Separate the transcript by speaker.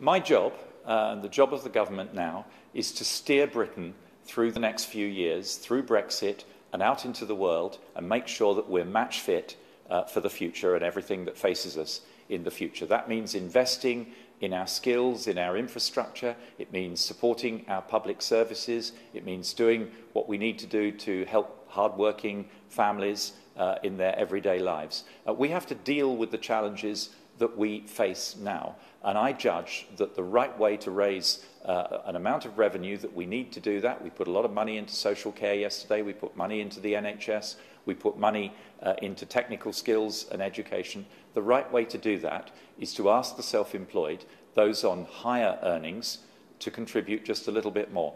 Speaker 1: my job, uh, and the job of the government now, is to steer Britain through the next few years, through Brexit and out into the world, and make sure that we're match fit uh, for the future and everything that faces us in the future. That means investing in our skills, in our infrastructure. It means supporting our public services. It means doing what we need to do to help hardworking families uh, in their everyday lives. Uh, we have to deal with the challenges that we face now. And I judge that the right way to raise uh, an amount of revenue that we need to do that, we put a lot of money into social care yesterday, we put money into the NHS, we put money uh, into technical skills and education. The right way to do that is to ask the self-employed, those on higher earnings, to contribute just a little bit more.